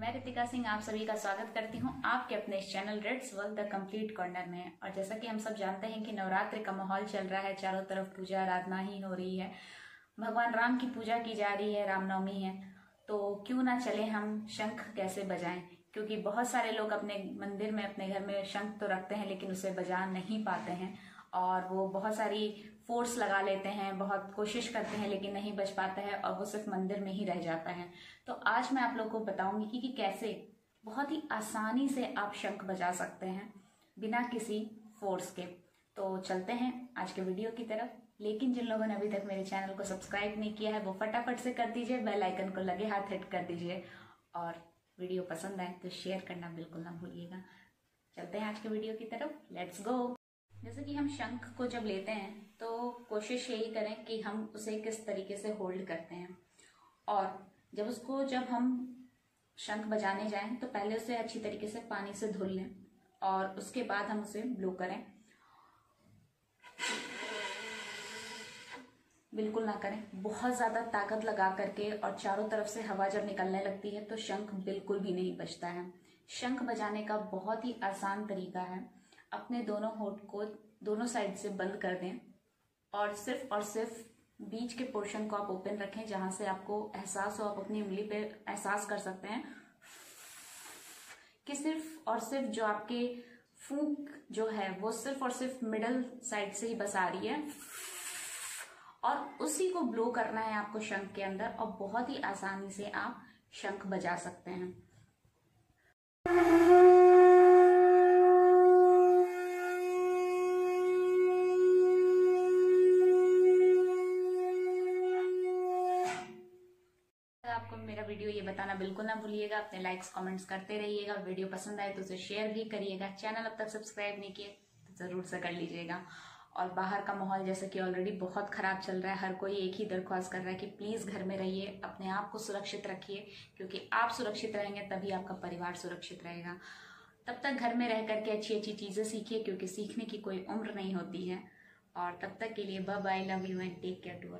मैं रितिका सिंह आप सभी का स्वागत करती हूँ। आपके अपने इस channel Reds World the complete corner में। और जैसा कि हम सब जानते हैं कि नवरात्र का माहौल चल रहा है, चारों तरफ़ पूजा आराधना ही हो रही है। भगवान राम की पूजा की जा रही है, रामनवमी है। तो क्यों ना चले हम शंख कैसे बजाएँ? क्योंकि बहुत सारे लोग अपने मंदिर में, अपने घर में शंख तो रखते हैं, लेकिन उसे बजा नहीं पाते हैं। और वो बहुत सारी फोर्स लगा लेते हैं बहुत कोशिश करते हैं लेकिन नहीं बच पाता है और वो सिर्फ़ मंदिर में ही रह जाता है। तो आज मैं आप लोगों को बताऊँगी कि, कि कैसे बहुत ही आसानी से आप शंख बजा सकते हैं बिना किसी फोर्स के। तो चलते हैं आज के वीडियो की तरफ़। लेकिन जिन लोगों ने अभी तक मेरे चैनल को सब्सक्राइब नहीं किया है वो फटाफट से कर दीजिए बेल आइकन को लगे हाथ हिट कर दीजिए। और वीडियो पसंद आए तो शेयर करना बिल्कुल ना भूलिएगा। चलते हैं आज के वीडियो की तरफ़। लेट्स गो जैसे कि हम शंख को जब लेते हैं तो कोशिश यही करें कि हम उसे किस तरीके से होल्ड करते हैं। और जब उसको, जब हम शंख बजाने जाएँ तो पहले उसे अच्छी तरीके से पानी से धुल लें और उसके बाद हम उसे ब्लो करें। बिल्कुल ना करें। बहुत ज़्यादा ताकत लगा करके और चारों तरफ़ से हवा जब निकलने लगती है तो शंख बिल्कुल भी नहीं बचता है। शंख बजाने का बहुत ही आसान तरीका है। अपने दोनों होठ को दोनों साइड से बंद कर दें और सिर्फ़ और सिर्फ़ बीच के पोर्शन को आप ओपन रखें जहाँ से आपको एहसास हो, आप अपनी उंगली पे एहसास कर सकते हैं कि सिर्फ़ और सिर्फ़ जो आपके फूक जो है, वो सिर्फ़ और सिर्फ़ मिडल साइड से ही बस आ रही है। और उसी को ब्लो करना है आपको शंख के अंदर और बहुत ही आसानी से आप शंख बजा सकते हैं। मेरा वीडियो ये बताना बिल्कुल ना भूलिएगा, अपने लाइक्स कमेंट्स करते रहिएगा वीडियो पसंद आए तो उसे शेयर भी करिएगा। चैनल अब तक सब्सक्राइब नहीं किए तो ज़रूर से कर लीजिएगा। और बाहर का माहौल जैसे कि ऑलरेडी बहुत ख़राब चल रहा है, हर कोई एक ही दरख्वास्त कर रहा है कि प्लीज़ घर में रहिए, अपने आप को सुरक्षित रखिए, क्योंकि आप सुरक्षित रहेंगे तभी आपका परिवार सुरक्षित रहेगा। तब तक घर में रह करके अच्छी अच्छी चीज़ें सीखिए, क्योंकि सीखने की कोई उम्र नहीं होती है। और तब तक के लिए bye I love you and take care to